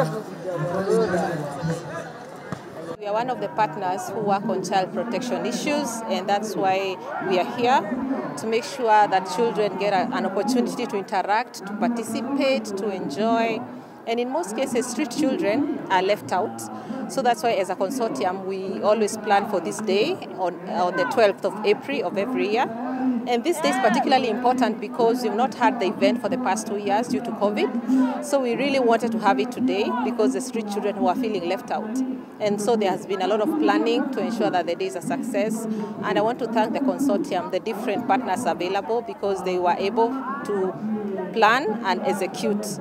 We are one of the partners who work on child protection issues, and that's why we are here to make sure that children get a, an opportunity to interact, to participate, to enjoy. And in most cases, street children are left out. So that's why, as a consortium, we always plan for this day on, on the 12th of April of every year. And this day is particularly important because we've not had the event for the past two years due to COVID. So we really wanted to have it today because the street children who are feeling left out. And so there has been a lot of planning to ensure that the day is a success. And I want to thank the consortium, the different partners available, because they were able to plan and execute.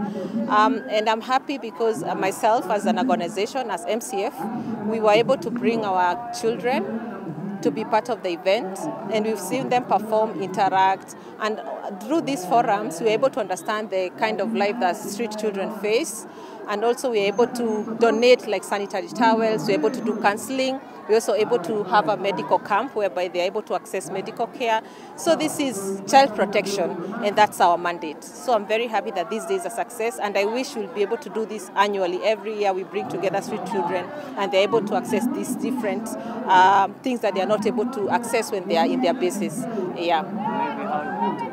Um, and I'm happy because myself, as an organization, as MCF, we were able to bring our children to be part of the event, and we've seen them perform, interact, and through these forums, we're able to understand the kind of life that street children face, and also we're able to donate like sanitary towels, we're able to do counseling, we're also able to have a medical camp whereby they're able to access medical care. So this is child protection, and that's our mandate. So I'm very happy that this day is a success, and I wish we'll be able to do this annually. Every year we bring together street children, and they're able to access these different um, things that they are not able to access when they are in their bases. Yeah.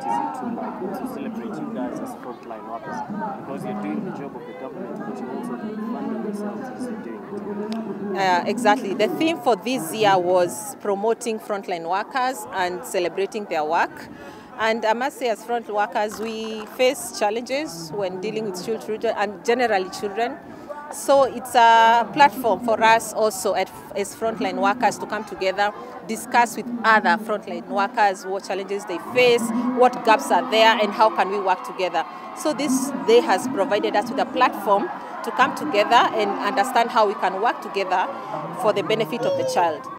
Maybe how important is it to like to celebrate you guys as frontline workers because you're doing the job of the government, but you're also funding yourselves as you're doing it. Uh, exactly. The theme for this year was promoting frontline workers and celebrating their work. And I must say, as front workers, we face challenges when dealing with children and generally children. So it's a platform for us also at, as frontline workers to come together, discuss with other frontline workers what challenges they face, what gaps are there, and how can we work together. So this day has provided us with a platform to come together and understand how we can work together for the benefit of the child.